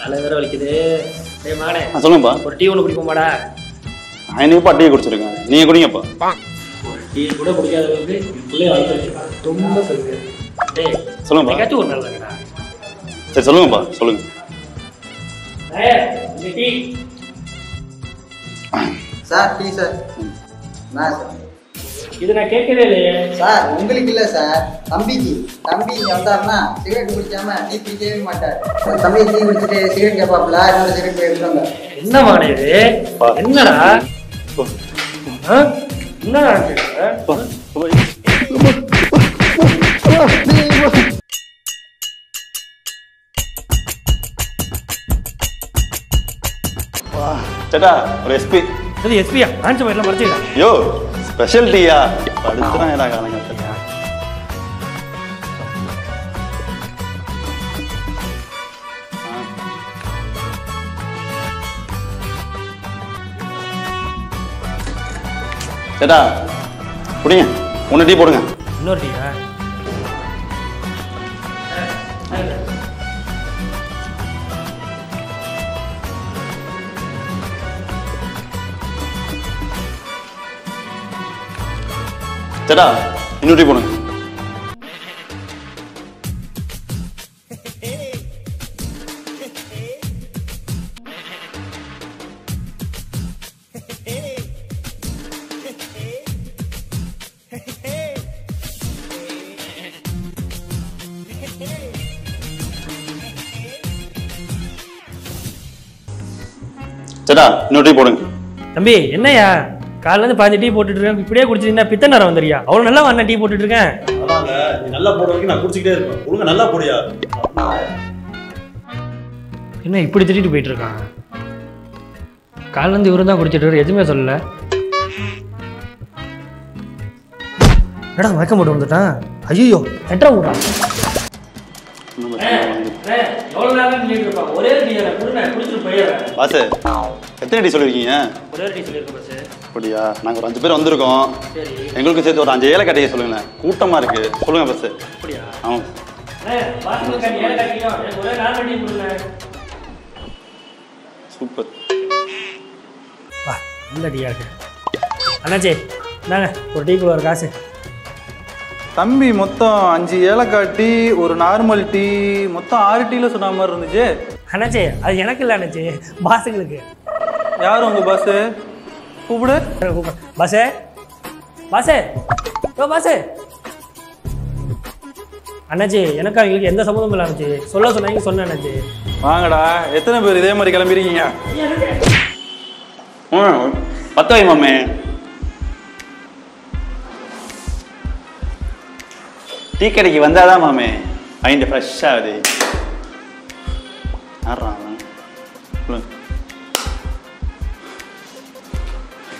தலை வேற வலிக்குது. டேய் மகனே சொல்லுங்கப்பா. ஒரு டீ ஒன்று குடிப்போமாடா. நான் என்னப்பா டீ குடிச்சிருக்கேன். நீங்கள் குடிங்கப்பா. டீ கூட குடிக்காதவங்களுக்கு பிள்ளைய வளர்த்து வச்சிருக்கான் ரொம்ப சொல்லுங்க. டேய் சொல்லுங்கப்பா. எங்கேயாச்சும் ஒரு நாள் தாங்கடா சரி சொல்லுங்கப்பா. சொல்லுங்க. இந்த டீ. Sir tea sir. நான் சார்? இது நான் கேட்கவே இல்லையே. சார் உங்களுக்கு இல்லை சார். தம்பிக்கு தம்பி இங்கே வந்தாருன்னா சிகரெட் குடிக்காம டீ குடிக்கவே மாட்டார். தம்பி டீ குடிச்சிட்டு சிகரெட் கேட்பாப்புல என்னோட சிகரெட் போய் எடுத்தாங்க என்ன பா. என்னடா? என்னடா. சேட்டா ஒரு எஸ்பி எஸ்பியா ஆன்சர் மறைச்சிடா யோ ஸ்பெஷல் டீயா படுத்துறான் ஏடா காலங்க சேட்டா குடிங்க. ஒன்று டீ போடுங்க. இன்னொரு டீயா? தடா இன்னொட்டி டீ போடுங்க. சேட்டா இன்னொரு போடுங்க. தம்பி என்னய்யா? காலைல இருந்து பாஞ்சு டீ போட்டுட்டு இருக்கேன். இப்படியே குடிச்சிருந்தா பித்த நேரம் வந்துறியா அவ்வளோ நல்லா அண்ணன் டீ போட்டுட்டு இருக்கேன். அதாங்க நீ நல்லா போட வரைக்கும் நான் குடிச்சிக்கிட்டே இருப்பேன். ஒழுங்கா நல்லா போடியா என்ன இப்படி திட்டிட்டு போயிட்டு இருக்கான்? காலைல இருந்து இவரு தான் குடிச்சிட்டு எதுவுமே சொல்லல. மேடம் மயக்கம் போட்டு வந்துட்டான்? ஐயோ எட்டா விட்றா எவ்வளோ நேரம் நின்றுட்டு இருப்பான் ஒரே டீ குடிச்சிட்டு போயிடுறேன். பாசு எத்தனை டீ சொல்லியிருக்கீங்க? ஒரே டீ சொல்லியிருக்கேன் பஸ் அப்படியா? நாங்கள் ஒரு அஞ்சு பேர் வந்திருக்கோம். சரி. எங்களுக்கு சேர்த்து ஒரு அஞ்சு ஏழை கட்டையை சொல்லுங்களேன் கூட்டமாக இருக்கு. சொல்லுங்க பஸ் அப்படியா? ஆமாம். சூப்பர். வா நல்ல இருக்கு. அண்ணாச்சி ஒரு டீ ஒரு காசு. தம்பி மொத்தம் அஞ்சு ஏலக்காய் டீ ஒரு நார்மல் டீ மொத்தம் ஆறு டீல சொன்ன மாதிரி இருந்துச்சு. அண்ணாச்சி அது எனக்கு இல்லை அண்ணாச்சி பாஸுங்களுக்கு. யார் உங்க பாஸ்? கூப்பிடு. பாசே பாசே ஓ பாசே அண்ணாச்சி எனக்கு அவங்களுக்கு எந்த சம்மந்தமும் இல்லை அண்ணாச்சி. சொல்ல சொன்னாங்க சொன்னேன் அண்ணாச்சி. வாங்கடா எத்தனை பேர் இதே மாதிரி கிளம்பிருக்கீங்க? ம் பத்து வை மாமே. டீ கடைக்கு வந்தாதான் மாமே? மைண்டு ஃப்ரெஷ் ஆகுது.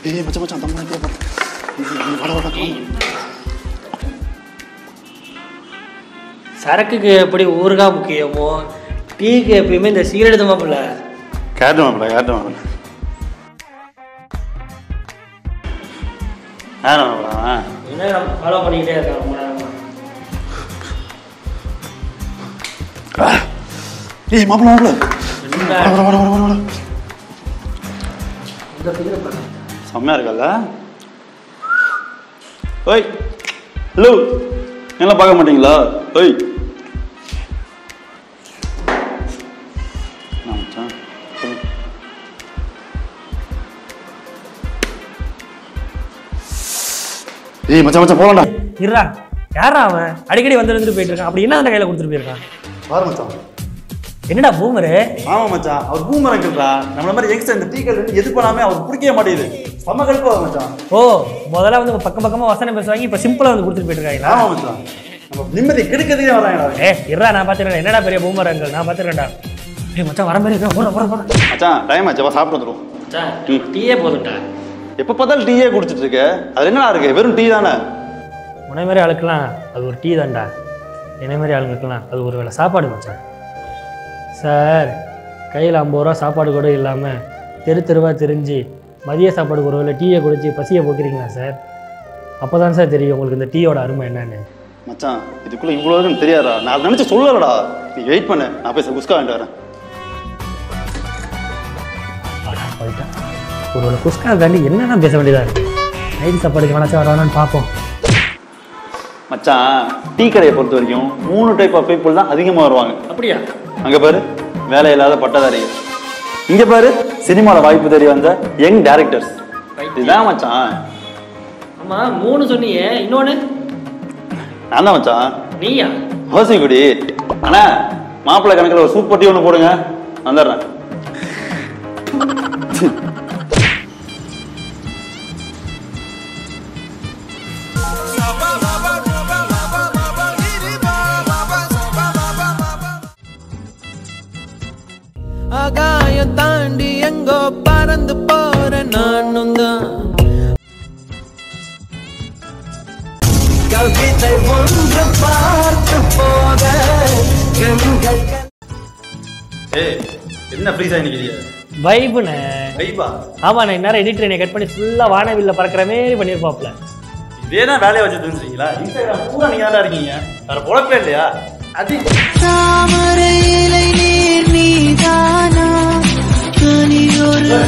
ஏய் மச்சான் மச்சான் தம்பா வாடா. சரக்குக்கு எப்படி ஊறுகாய் முக்கியமோ டீக்கு எப்பயுமே இந்த சீரடு தான் மாப்பிள்ள. கேட்டு மாப்பிள்ள கேட்டு மாப்பிள்ள? என்ன ஃபாலோ பண்ணிக்கிட்டே இருக்கான் ஏய் வாடா வாடா வாடா இந்த figure பாரு. செம்மையா இருக்கல்ல ஓய் ஹலோ எல்லாம் பார்க்க மாட்டீங்களா? ஓய். ஏய் மச்சான் மச்சான் போலாம்டா. இருடா. யாரா அவன்? அடிக்கடி வந்து வந்துட்டு போயிட்டு இருக்கான். அப்படி என்ன அந்த கையில கொடுத்துட்டு போயிருக்கான்? பாரு மச்சான். என்னடா பூமரு? ஆமா மச்சான் அவர் பூமரங்கள்டா நம்மள மாதிரி யங்ஸ்டர் இந்த டீ கல் எது பண்ணாமே அவர் பிடிக்கவே மாட்டேங்குது. செம்ம கடுப்பா மச்சான். ஓ முதல்ல வந்து பக்கம் பக்கமா வசனம் பேசுவாங்க இப்ப சிம்பிளா வந்து கொடுத்துட்டு போயிட்டு இருக்காங்களா ஆமா மச்சான். நம்ம நிம்மதி கெடுக்கிறதுக்கே வராங்கடா ஏ இருடா நான் பாத்துறேன் என்னடா பெரிய பூமர் அங்கிள்? நான் பாத்துறேன்டா ஏய் மச்சான் வர மாதிரி போற போற போற மச்சான் டைம் ஆச்சு. வா சாப்பிட்டு வந்துடும் மச்சான் டீயே போதும்டா. எப்போ பார்த்தாலும் டீயே குடிச்சிட்டு இருக்க. அது என்னடா இருக்கு? வெறும் டீ தானே? உன்னை மாதிரி ஆளுக்கெல்லாம் அது ஒரு டீ தான்டா. என்னை மாதிரி ஆளுங்களுக்கெல்லாம் அது ஒரு வேளை சாப்பாடு மச்சான். சார் கையில் ஐம்பது ரூபா சாப்பாடு கூட இல்லாமல் தெரு தெருவாக தெரிஞ்சு மதிய சாப்பாடுக்கு ஒரு வேளை டீயை குடிச்சு பசியை போக்குறீங்களா சார்? அப்போ தான் சார் தெரியும் உங்களுக்கு இந்த டீயோட அருமை என்னன்னு. மச்சான் இதுக்குள்ள இவ்வளோ இருக்குன்னு தெரியாதா? நான் நினைச்சு சொல்லலடா. நீ வெயிட் பண்ணு. நான் போய் குஸ்கா வாங்கிட்டு வரேன். போயிட்டேன் ஒருவேளை குஸ்கா தாண்டி என்னென்ன பேச வேண்டியதாக இருக்குது நைட் சாப்பாடுக்கு வேணாச்சும் வரானான்னு பார்ப்போம். மச்சான் டீ கடையை பொறுத்த வரைக்கும் மூணு டைப் ஆஃப் பீப்புள் தான் அதிகமாக வருவாங்க. அப்படியா? அங்க பாரு வேலை இல்லாத பட்டதாரிகள். இங்க பாரு சினிமால வாய்ப்பு தேடி வந்த யங் டைரக்டர்ஸ் இதுதான் மச்சான். ஆமாம் மூணு சொன்னியே இன்னொன்று நான் தான் மச்சான். நீயா? ஹோசிக்குடி அண்ணா மாப்பிள்ளை கணக்குல ஒரு சூப்பர் டீ ஒன்று போடுங்க. வந்துடுறேன். ஆகாயம் தாண்டி எங்கோ பறந்து போற நானும் தான். கவிதை ஒன்று பார்த்து போக கண்கள் என்ன ஃப்ரீஸா நிக்கிறீங்க வைப்புண்ணே வைபா நான் இந்நேரம் எடிட்டர் என்னை கட் பண்ணி ஃபுல்லாக வானவில்ல பறக்கிற மாரி பண்ணியிருப்பாப்ல இதே தான் வேலையை வச்சு தெரிஞ்சுங்களா இன்ஸ்டாகிராம் பூரா நீங்க தான் இருக்கீங்க. வேற பொழப்பே இல்லையா? அது தாமரையிலை நீர் நீதானா? தனியொரு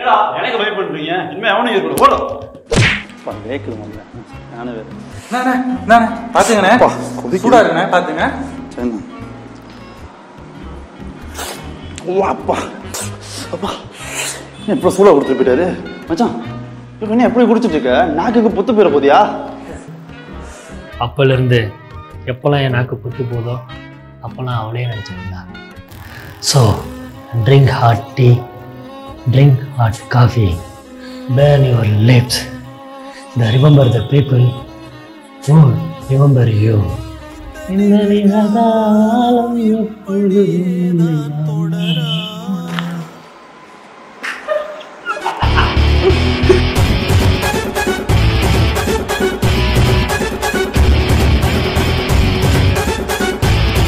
ஏடா எனக்கு வைப் பண்றீங்க இனிமே அவனும் கூட ஓடும் வேக்குது முதல்ல. நானும் பாத்துங்கண்ணே சூடா இருக்குண்ணே பாத்துங்க சரிண்ணா. ஓ அப்பா. அப்பா இப்போ சூடா கொடுத்துட்டு போயிட்டாரு? மச்சான் இப்போ எப்படி குடிச்சிட்டு இருக்க? நாக்குக்கு புத்து போயிட போதியா? அப்போலேருந்து எப்போல்லாம் என் நாக்கு புத்து போதோ அப்போல்லாம் அவளே நினச்சிருந்தா So drink hot tea drink hot coffee burn your lips the remember the people who remember you இந்த நிகழ்காலம் எப்பொழுதும் நிலையானது.